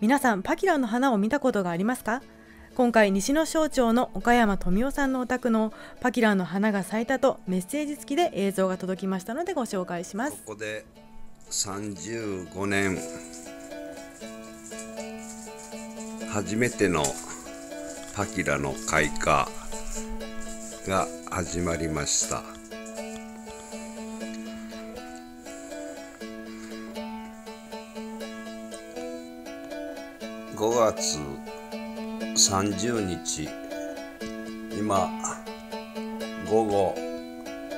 皆さんパキラの花を見たことがありますか？今回西野省庁の岡山富夫さんのお宅のパキラの花が咲いたとメッセージ付きで映像が届きましたのでご紹介します。ここで35年。初めてのパキラの開花が始まりました。5月30日。今午後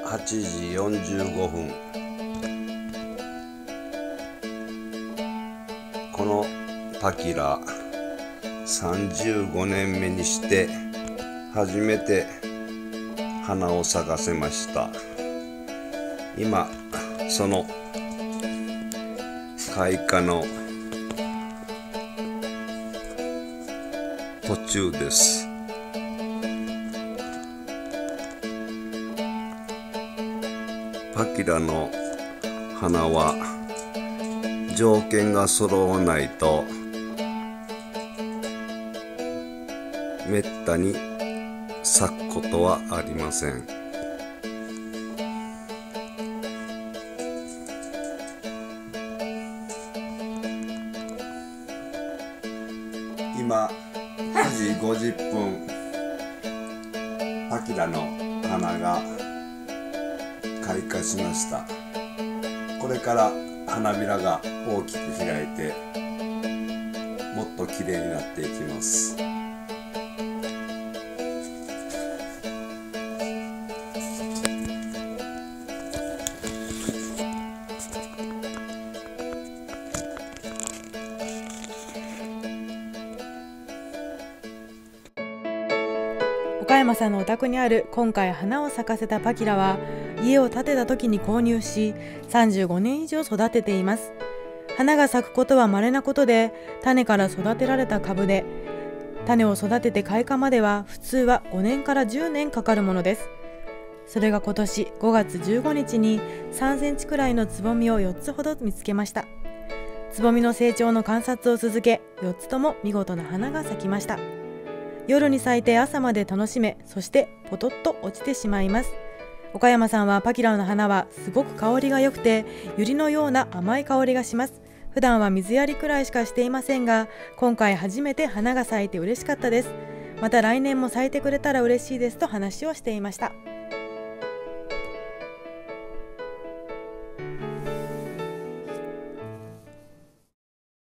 8時45分。このパキラ35年目にして初めて花を咲かせました。今その開花の途中です。パキラの花は条件が揃わないとめったに咲くことはありません。今9時50分。パキラの花が開花しました。これから花びらが大きく開いてもっと綺麗になっていきます。岡山さんのお宅にある今回花を咲かせたパキラは家を建てた時に購入し35年以上育てています。花が咲くことは稀なことで種から育てられた株で種を育てて開花までは普通は5年から10年かかるものです。それが今年5月15日に3センチくらいのつぼみを4つほど見つけました。つぼみの成長の観察を続け4つとも見事な花が咲きました。夜に咲いて朝まで楽しめそしてポトッと落ちてしまいます。岡山さんはパキラの花はすごく香りが良くてユリのような甘い香りがします。普段は水やりくらいしかしていませんが今回初めて花が咲いて嬉しかったです。また来年も咲いてくれたら嬉しいですと話をしていました。